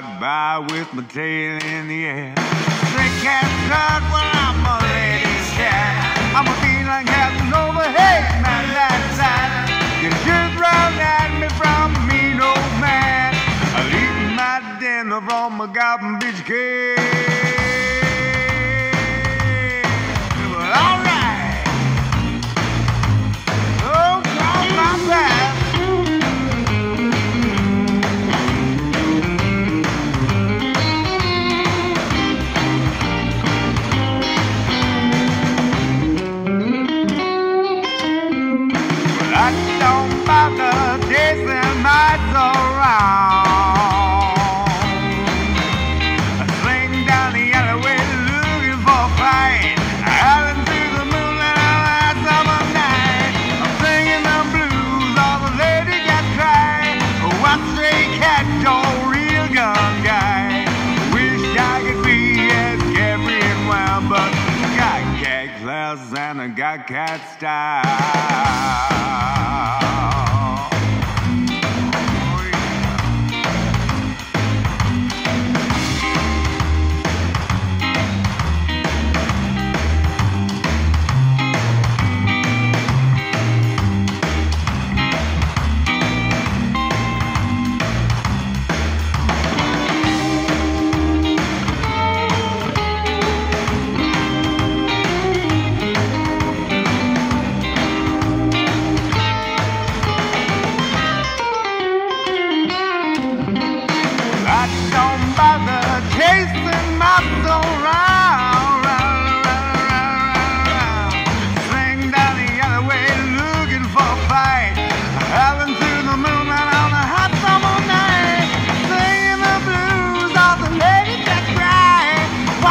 got by with my tail in the air. Drink cat cut when I'm a lady's cat. I'm a feeling Captain over, hey, man, that's that. You should run at me from me, no man. I'm eating my dinner from a goblin bitch cave. I can't stop.